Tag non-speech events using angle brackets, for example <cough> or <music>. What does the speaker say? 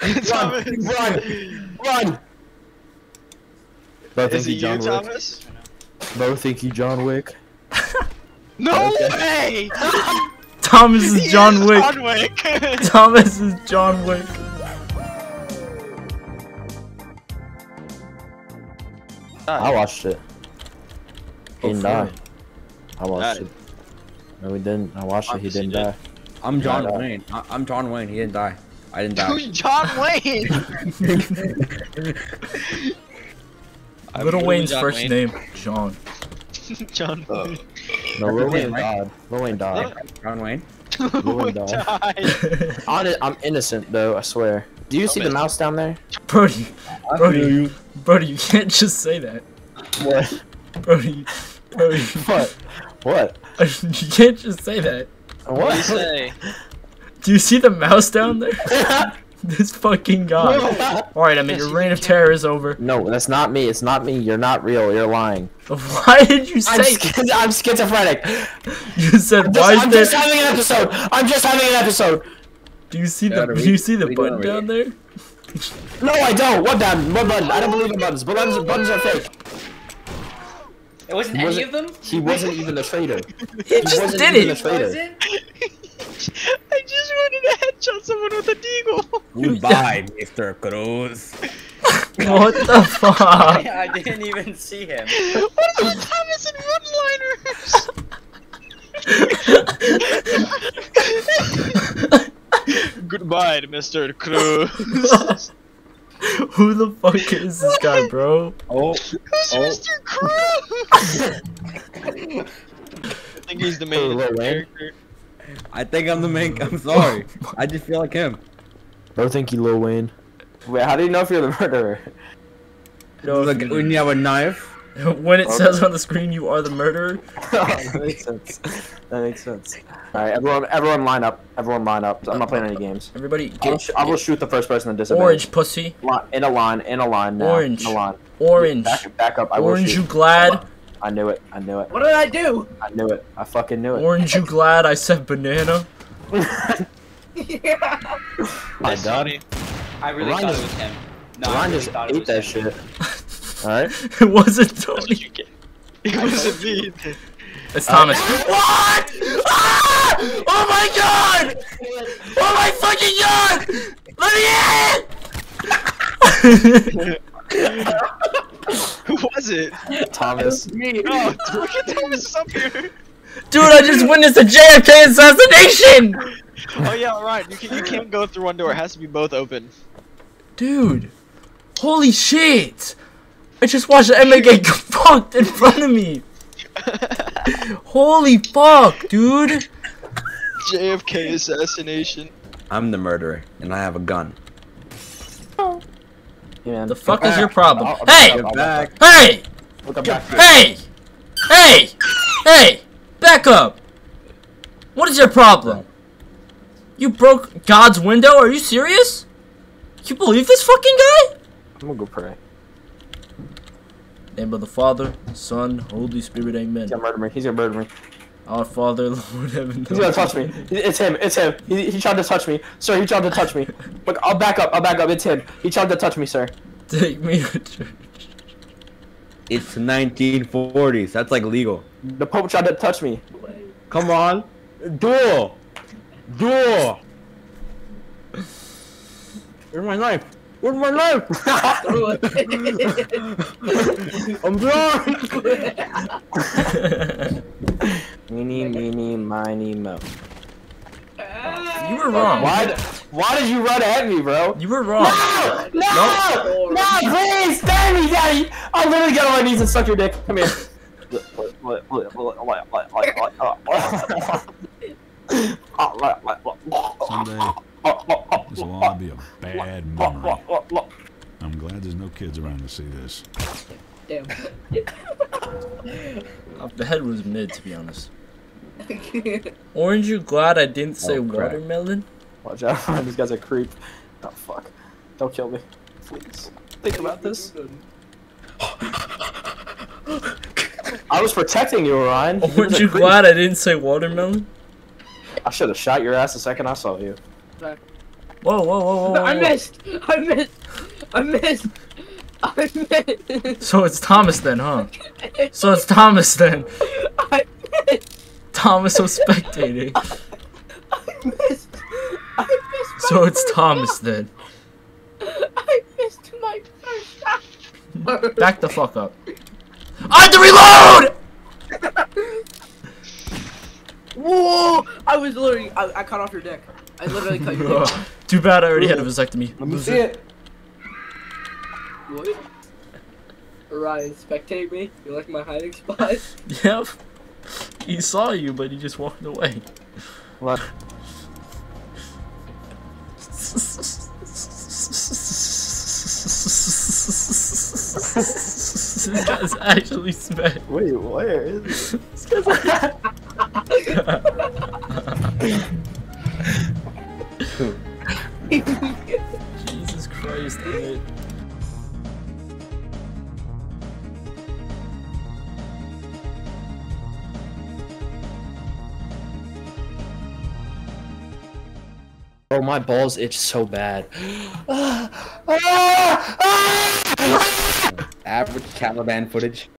Thomas. run, run. Both Is think it you you, John Wick. Thomas? Both think you John Wick. <laughs> No Okay. way! <laughs> Thomas is He John is Wick. John Wick. <laughs> Thomas is John Wick. I watched it. He didn't die. I watched it. No, he didn't. I watched it. He didn't die. I'm John Yeah. Wayne. I- I'm John Wayne. He didn't die. I didn't die. Who's <laughs> John Wayne? <laughs> Lil Wayne's John first Wayne. name, John. <laughs> John uh, Wayne. No, Lil Wayne died. Lil Wayne died. John Wayne. Lil Wayne died. Hon- I'm innocent though. I swear. Do you see the mouse down there? Brody, Brody, Brody, you can't just say that. What? Brody, Brody, What? What? you can't just say that. What do you say? Do you see the mouse down there? <laughs> this fucking guy. <laughs> Alright, I mean, your reign of terror is over. no, that's not me. It's not me. You're not real. You're lying. <laughs> Why did you I'm, say I'm schizophrenic. You said, I'm why just, I'm is just having an episode. I'm just having an episode. Do you see the, Yeah, do you see the we button know, down there? No, I don't. What button? What button? I don't believe in buttons. Buttons, buttons are fake. It wasn't Was any of them? He wasn't even a traitor. He just wasn't did even a it! traitor. Wasn't? I just wanted to headshot someone with a deagle. Goodbye, <laughs> Mr. Cruz. What the fuck? <laughs> I didn't even see him. What are those Thomas and one-liners? Goodbye, Mr. Cruz. <laughs> Who the fuck is this guy, bro? Oh, Who's Oh. Mr. Cruz? I think he's the main character. I think I'm the main. I'm sorry. I just feel like him. Bro, thank you, Lil Wayne. Wait, how do you know if you're the murderer? No, Like, when you have a knife. <laughs> when it says on the screen you are the murderer, <laughs> that makes sense. That makes sense. All right, everyone, everyone, line up. Everyone, line up. I'm not playing any games. everybody I will, get, sh- I will shoot the first person to disobey. orange pussy, In a line. In a line. Now. Orange. In a line. orange, Back, back up. I will orange. You glad? I knew it. I knew it. What did I do? I knew it. I fucking knew it. Orange. You glad? I said banana. <laughs> yeah. I Nice, got Tony. I really Ryan thought just- it was him. No, I Ryan really just thought it ate was that him. shit. <laughs> All right. it wasn't That's Tony. what you get. It wasn't me. It's Thomas. <laughs> What? Ah! Oh my god! Oh my fucking god! Let me in! Who was it? <laughs> Thomas. Me. Oh, look at Thomas up here. Dude, I just witnessed a JFK assassination. Oh yeah, right. You can you can't go through one door. It has to be both open. Dude, holy shit! I just watched Emma get <laughs> fucked in front of me. <laughs> Holy fuck, dude! JFK assassination. I'm the murderer, and I have a gun. Yeah, man. The fuck is your problem? I'll- I'll- Hey! I'll- Get I'll- back. Hey! Back. Hey! Hey! Hey! Back up! What is your problem? You broke God's window? Are you serious? You believe this fucking guy? I'm gonna go pray. Name of the Father, Son, Holy Spirit, Amen. He's gonna murder me. He's gonna murder me. Our Father, <laughs> Lord Heaven. He's gonna touch me. It's him. It's him. He, he tried to touch me. Sir, he tried to touch me. <laughs> Look, I'll back up. I'll back up. It's him. He tried to touch me, sir. Take me to church. It's 1940s. That's like legal. The Pope tried to touch me. Come on. Duel. Duel. Where's my knife? Where's my knife? <laughs> I'm drunk. Meeny, meeny, miny, mo. You were wrong. Why? Why did you run at me, bro? You were wrong. No! No! No! Please, spare me, daddy! I'll literally get on my knees and suck your dick. Come here. Someday, this will all be a bad memory. I'm glad there's no kids around to see this. Damn. Uh, The head was mid, to be honest. <laughs> Orange, you glad I didn't say Oh, watermelon? Watch out, <laughs> this guy's a creep. Oh, fuck. Don't kill me. Please. Think about this. I was protecting you, Ryan. He was Orange, you creep. glad I didn't say watermelon? I should have shot your ass the second I saw you. Whoa, whoa, whoa, whoa, <laughs> whoa. I missed. I missed. I missed. I missed. So it's Thomas then, huh? So it's Thomas then. I missed. Thomas was spectating. <laughs> I missed. I missed. My So it's first Thomas shot. then. I missed my first shot. Back the fuck up. I had to reload! <laughs> Whoa! I was literally. I, I cut off your dick. I literally cut your dick. <laughs> Too bad I already had a vasectomy. Let me Loser. see it. What? Ryan, spectate me. You like my hiding spot? Yep. He saw you, but he just walked away. What? this guy's actually spec. Wait, where is it? This guy's Jesus Christ, Bro, my balls itch so bad. <gasps> Ah! Ah! Average Caliban footage.